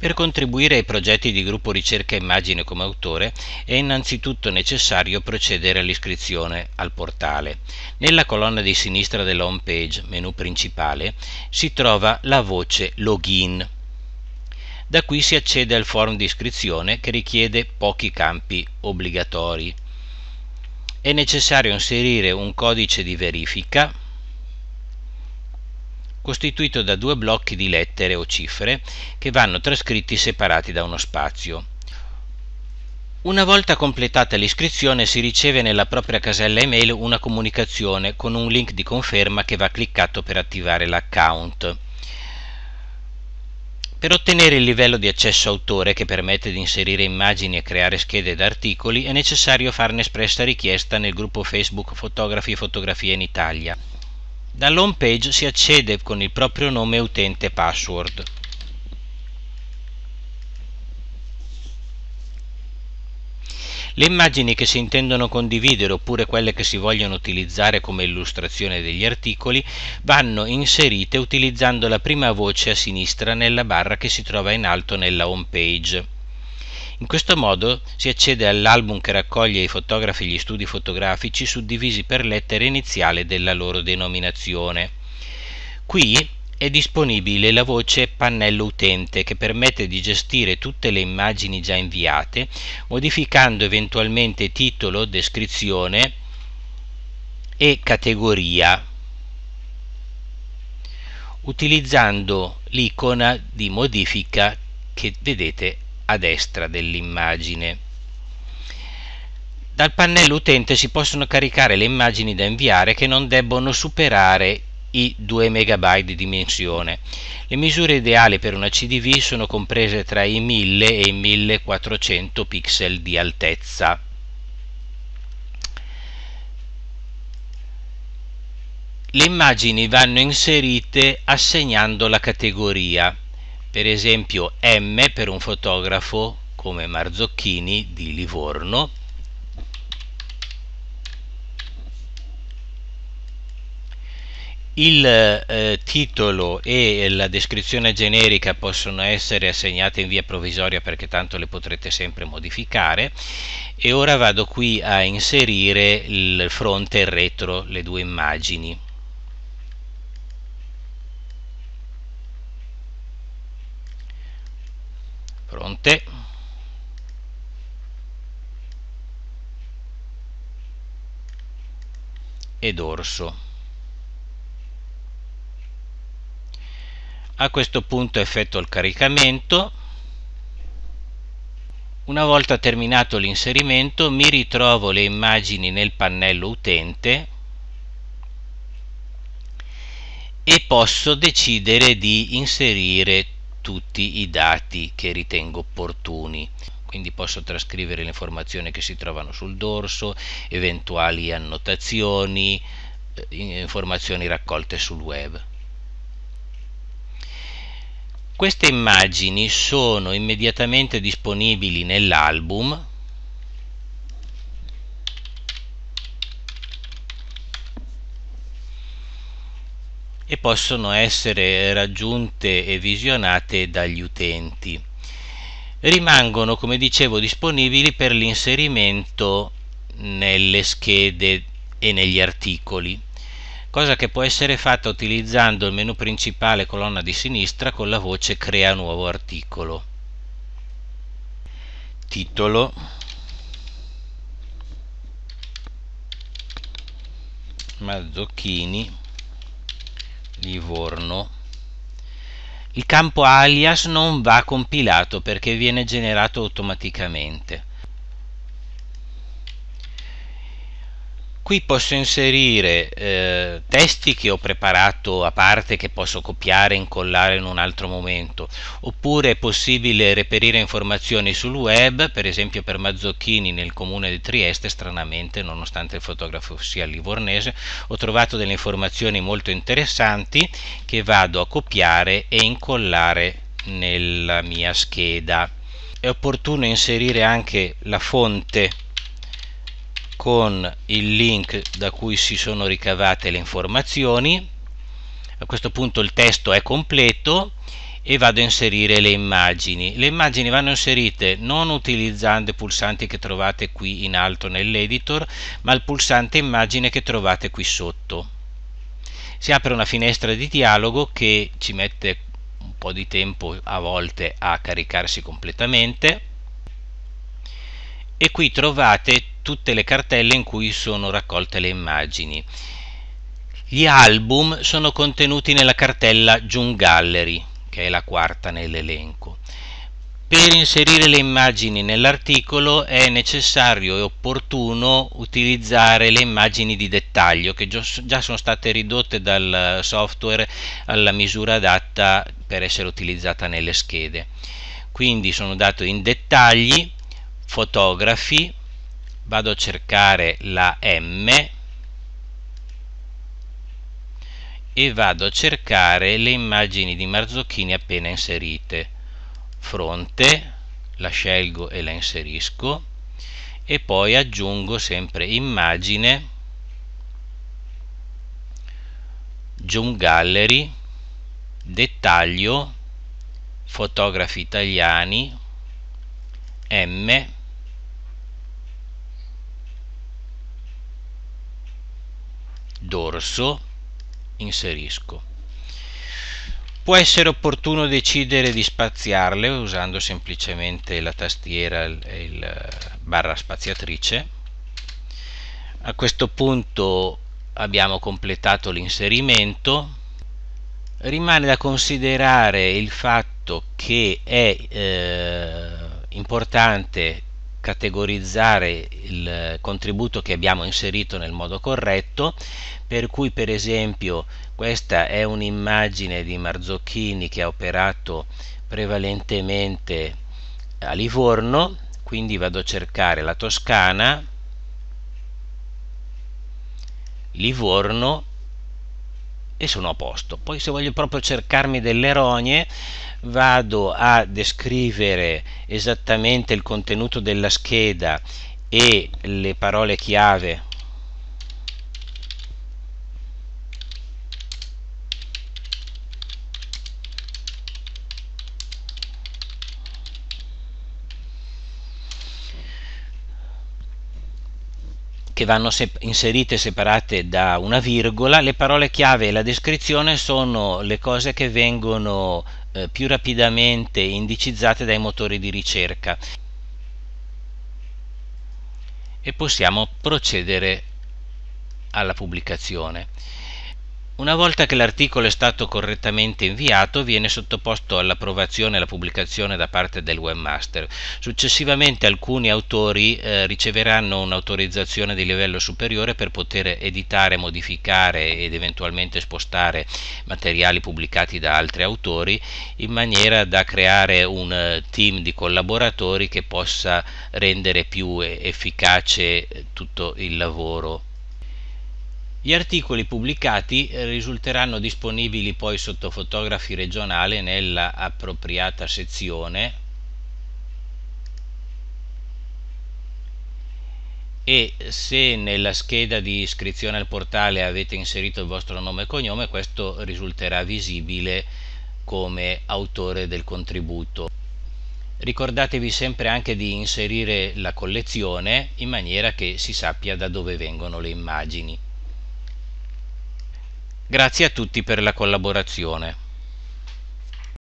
Per contribuire ai progetti di gruppo ricerca immagine come autore è innanzitutto necessario procedere all'iscrizione al portale. Nella colonna di sinistra della home page, menu principale, si trova la voce Login. Da qui si accede al form di iscrizione che richiede pochi campi obbligatori. È necessario inserire un codice di verifica costituito da due blocchi di lettere o cifre che vanno trascritti separati da uno spazio. Una volta completata l'iscrizione si riceve nella propria casella email una comunicazione con un link di conferma che va cliccato per attivare l'account. Per ottenere il livello di accesso autore che permette di inserire immagini e creare schede ed articoli è necessario farne espressa richiesta nel gruppo Facebook Fotografi e Fotografia in Italia. Dall'home page si accede con il proprio nome utente e password. Le immagini che si intendono condividere oppure quelle che si vogliono utilizzare come illustrazione degli articoli vanno inserite utilizzando la prima voce a sinistra nella barra che si trova in alto nella home page. In questo modo si accede all'album che raccoglie i fotografi e gli studi fotografici suddivisi per lettere iniziale della loro denominazione. Qui è disponibile la voce pannello utente che permette di gestire tutte le immagini già inviate, modificando eventualmente titolo, descrizione e categoria utilizzando l'icona di modifica che vedete a destra dell'immagine. Dal pannello utente si possono caricare le immagini da inviare che non debbono superare i 2 MB di dimensione. Le misure ideali per una CDV sono comprese tra i 1000 e i 1400 pixel di altezza. Le immagini vanno inserite assegnando la categoria per esempio M per un fotografo come Marzocchini di Livorno Il eh, titolo e la descrizione generica possono essere assegnate in via provvisoria perché tanto le potrete sempre modificare e ora vado qui a inserire il fronte e il retro, le due immagini. Fronte e dorso a questo punto effettuo il caricamento. Una volta terminato l'inserimento mi ritrovo le immagini nel pannello utente e posso decidere di inserire tutti i dati che ritengo opportuni quindi posso trascrivere le informazioni che si trovano sul dorso, eventuali annotazioni, eh, informazioni raccolte sul web. Queste immagini sono immediatamente disponibili nell'album e possono essere raggiunte e visionate dagli utenti. Rimangono, come dicevo, disponibili per l'inserimento nelle schede e negli articoli, cosa che può essere fatta utilizzando il menu principale colonna di sinistra con la voce Crea nuovo articolo. Titolo Mazzocchini Livorno. Il campo alias non va compilato perché viene generato automaticamente Qui posso inserire eh, testi che ho preparato a parte che posso copiare e incollare in un altro momento, oppure è possibile reperire informazioni sul web, per esempio per Mazzocchini nel comune di Trieste, stranamente, nonostante il fotografo sia livornese, ho trovato delle informazioni molto interessanti che vado a copiare e incollare nella mia scheda. È opportuno inserire anche la fonte con il link da cui si sono ricavate le informazioni a questo punto il testo è completo e vado a inserire le immagini. Le immagini vanno inserite non utilizzando i pulsanti che trovate qui in alto nell'editor, ma il pulsante immagine che trovate qui sotto. Si apre una finestra di dialogo che ci mette un po' di tempo a volte a caricarsi completamente e qui trovate tutte le cartelle in cui sono raccolte le immagini. Gli album sono contenuti nella cartella June Gallery che è la quarta nell'elenco. Per inserire le immagini nell'articolo è necessario e opportuno utilizzare le immagini di dettaglio che già sono state ridotte dal software alla misura adatta per essere utilizzata nelle schede. Quindi sono dato in dettagli, fotografi, vado a cercare la M e vado a cercare le immagini di Marzocchini appena inserite. Fronte la scelgo e la inserisco e poi aggiungo sempre immagine Zoom Gallery dettaglio fotografi italiani M dorso inserisco. Può essere opportuno decidere di spaziarle usando semplicemente la tastiera e il barra spaziatrice. A questo punto abbiamo completato l'inserimento. Rimane da considerare il fatto che è eh, importante categorizzare il contributo che abbiamo inserito nel modo corretto per cui per esempio questa è un'immagine di Marzocchini che ha operato prevalentemente a Livorno quindi vado a cercare la Toscana Livorno e sono a posto. Poi se voglio proprio cercarmi delle rogne vado a descrivere esattamente il contenuto della scheda e le parole chiave che vanno se inserite separate da una virgola, le parole chiave e la descrizione sono le cose che vengono eh, più rapidamente indicizzate dai motori di ricerca e possiamo procedere alla pubblicazione. Una volta che l'articolo è stato correttamente inviato viene sottoposto all'approvazione e alla pubblicazione da parte del webmaster. Successivamente alcuni autori eh, riceveranno un'autorizzazione di livello superiore per poter editare, modificare ed eventualmente spostare materiali pubblicati da altri autori in maniera da creare un eh, team di collaboratori che possa rendere più efficace tutto il lavoro gli articoli pubblicati eh, risulteranno disponibili poi sotto fotografi regionale nella appropriata sezione e se nella scheda di iscrizione al portale avete inserito il vostro nome e cognome questo risulterà visibile come autore del contributo. Ricordatevi sempre anche di inserire la collezione in maniera che si sappia da dove vengono le immagini. Grazie a tutti per la collaborazione.